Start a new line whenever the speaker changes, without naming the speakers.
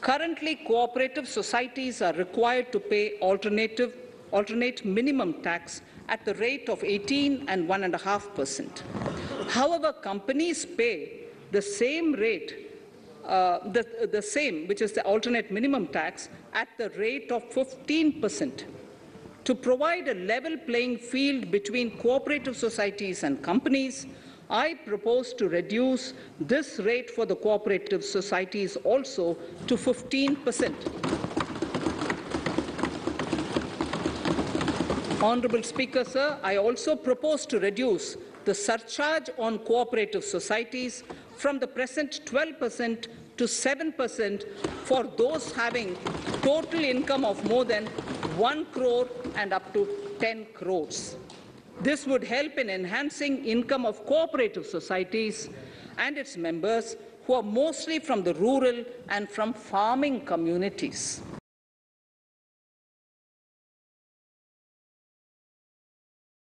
Currently, cooperative societies are required to pay alternative, alternate minimum tax at the rate of 18 and 1.5%. However, companies pay the same rate uh, the, the same, which is the alternate minimum tax, at the rate of 15%. To provide a level playing field between cooperative societies and companies, I propose to reduce this rate for the cooperative societies also to 15%. Honorable Speaker, sir, I also propose to reduce the surcharge on cooperative societies from the present 12% to 7% for those having total income of more than 1 crore and up to 10 crores. This would help in enhancing income of cooperative societies and its members who are mostly from the rural and from farming communities.